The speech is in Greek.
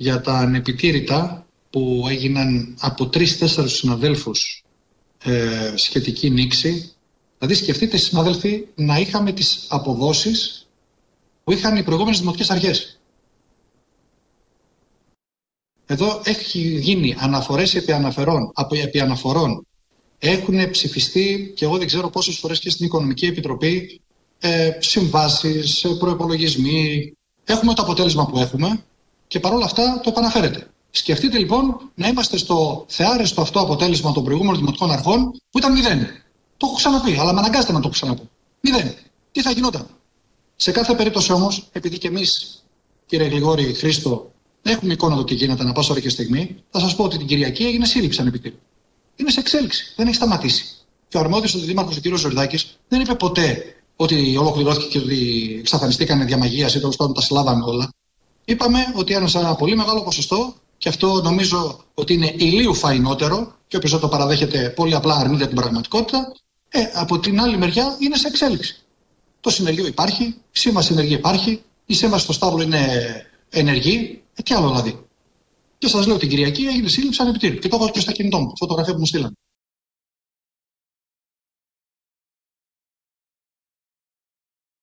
για τα ανεπιτήρητα που έγιναν από τρεις-τέσσερους συναδέλφους ε, σχετική νήξη. Δηλαδή σκεφτείτε συνάδελφοι να είχαμε τις αποδόσεις που είχαν οι προηγούμενες δημοτικές αρχές. Εδώ έχει γίνει αναφορές επί, αναφερών, επί αναφορών. Έχουν ψηφιστεί και εγώ δεν ξέρω πόσες φορές και στην Οικονομική Επιτροπή ε, συμβάσεις, προπολογισμοί. Έχουμε το αποτέλεσμα που έχουμε και παρόλα αυτά το επαναφέρετε. Σκεφτείτε λοιπόν να είμαστε στο θεάρεστο αυτό αποτέλεσμα των προηγούμενων δημοτικών αρχών που ήταν μηδέν. Το έχω ξαναπεί, αλλά με αναγκάστε να το ξαναπώ. Μηδέν. Τι θα γινόταν. Σε κάθε περίπτωση όμως, επειδή και εμείς, κύριε Γρηγόρη Χρήστο, έχουμε εικόνα το τι γίνεται ανά πάσα ώρα και στιγμή, θα σας πω ότι την Κυριακή έγινε σύλληψη ανεπιτήρου. Είναι σε εξέλιξη. Δεν έχει σταματήσει. Και ο αρμόδιος ο δήμαρχος, ο κ. Ζωρδάκη, δεν είπε ποτέ ότι ολοκληρώθηκε και ότι εξαφανιστήκαν διαμαγείας ή τέλος πάντων τα συλλάβαμε όλα. Είπαμε ότι ένα πολύ μεγάλο ποσοστό και αυτό νομίζω ότι είναι ηλίου φαϊνότερο και όποιος δεν το παραδέχεται πολύ απλά αρνείται την πραγματικότητα, ε, από την άλλη μεριά είναι σε εξέλιξη. Το συνεργείο υπάρχει, η σήμα συνεργή υπάρχει, η σήμα στο στάβλο είναι ενεργή, ε, τι άλλο δηλαδή. Και σας λέω την Κυριακή έγινε σύλληψη ανεπιτήρου. Και το έχω και στα κινητό μου, φωτογραφία που μου στείλαν.